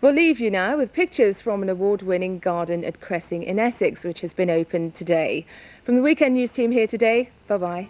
We'll leave you now with pictures from an award-winning garden at Cressing in Essex, which has been opened today. From the Weekend News team here today, bye-bye.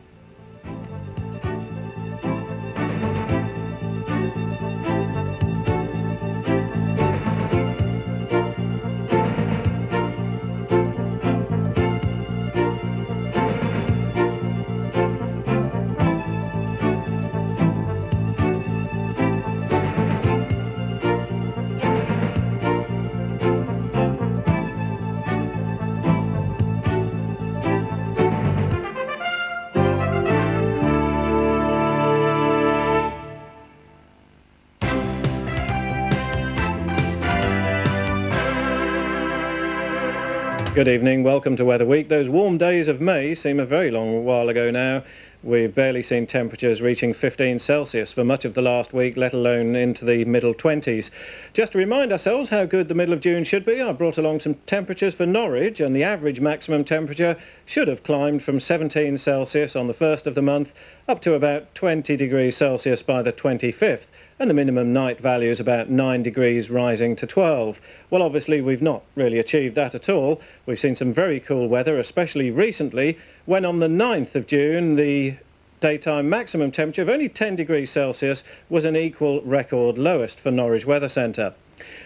Good evening, welcome to Weather Week. Those warm days of May seem a very long while ago now. We've barely seen temperatures reaching 15 Celsius for much of the last week, let alone into the middle 20s. Just to remind ourselves how good the middle of June should be, I brought along some temperatures for Norwich, and the average maximum temperature should have climbed from 17 Celsius on the 1st of the month up to about 20 degrees Celsius by the 25th and the minimum night value is about 9 degrees rising to 12. Well, obviously, we've not really achieved that at all. We've seen some very cool weather, especially recently, when on the 9th of June, the daytime maximum temperature of only 10 degrees Celsius was an equal record lowest for Norwich Weather Centre.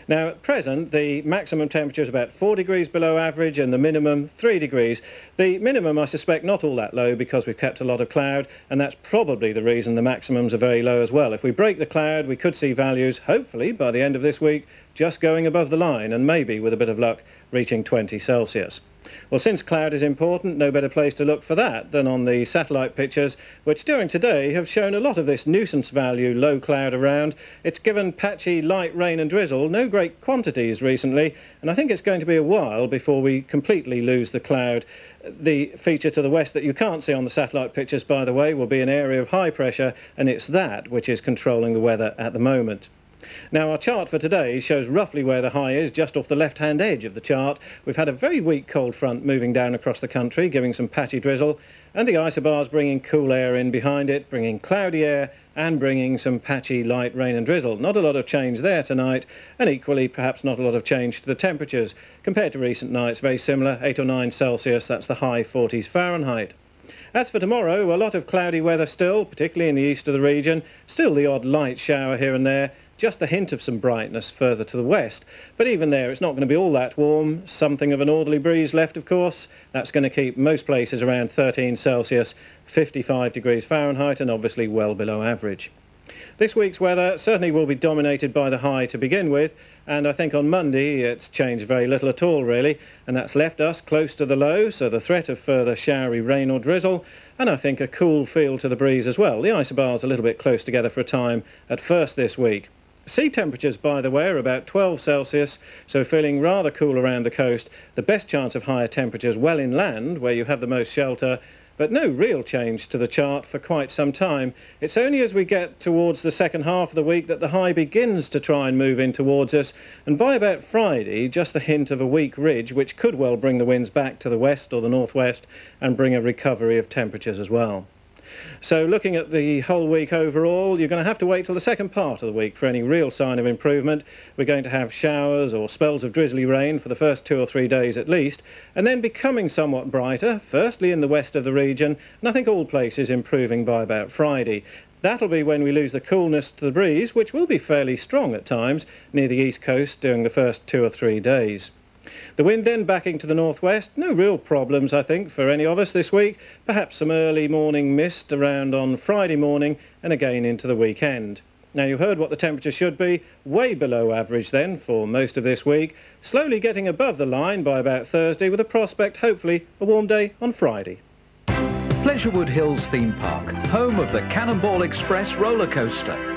Now, at present, the maximum temperature is about 4 degrees below average and the minimum 3 degrees. The minimum, I suspect, not all that low because we've kept a lot of cloud, and that's probably the reason the maximums are very low as well. If we break the cloud, we could see values, hopefully, by the end of this week, just going above the line and maybe, with a bit of luck, reaching 20 Celsius. Well, since cloud is important, no better place to look for that than on the satellite pictures, which during today have shown a lot of this nuisance value low cloud around. It's given patchy light rain and drizzle, no great quantities recently, and I think it's going to be a while before we completely lose the cloud. The feature to the west that you can't see on the satellite pictures, by the way, will be an area of high pressure, and it's that which is controlling the weather at the moment. Now our chart for today shows roughly where the high is, just off the left-hand edge of the chart. We've had a very weak cold front moving down across the country, giving some patchy drizzle, and the isobars bringing cool air in behind it, bringing cloudy air and bringing some patchy light rain and drizzle. Not a lot of change there tonight, and equally perhaps not a lot of change to the temperatures. Compared to recent nights, very similar, 8 or 9 Celsius, that's the high 40s Fahrenheit. As for tomorrow, a lot of cloudy weather still, particularly in the east of the region. Still the odd light shower here and there, just a hint of some brightness further to the west. But even there, it's not going to be all that warm. Something of a northerly breeze left, of course. That's going to keep most places around 13 Celsius, 55 degrees Fahrenheit, and obviously well below average. This week's weather certainly will be dominated by the high to begin with, and I think on Monday it's changed very little at all, really, and that's left us close to the low, so the threat of further showery rain or drizzle, and I think a cool feel to the breeze as well. The isobars a little bit close together for a time at first this week. Sea temperatures, by the way, are about 12 Celsius, so feeling rather cool around the coast. The best chance of higher temperatures well inland, where you have the most shelter, but no real change to the chart for quite some time. It's only as we get towards the second half of the week that the high begins to try and move in towards us, and by about Friday, just a hint of a weak ridge, which could well bring the winds back to the west or the northwest and bring a recovery of temperatures as well. So looking at the whole week overall, you're going to have to wait till the second part of the week for any real sign of improvement. We're going to have showers or spells of drizzly rain for the first two or three days at least, and then becoming somewhat brighter, firstly in the west of the region, and I think all places improving by about Friday. That'll be when we lose the coolness to the breeze, which will be fairly strong at times near the east coast during the first two or three days. The wind then backing to the northwest. No real problems, I think, for any of us this week. Perhaps some early morning mist around on Friday morning and again into the weekend. Now you heard what the temperature should be, way below average then for most of this week, slowly getting above the line by about Thursday with a prospect, hopefully, a warm day on Friday. Pleasurewood Hills Theme Park, home of the Cannonball Express roller coaster.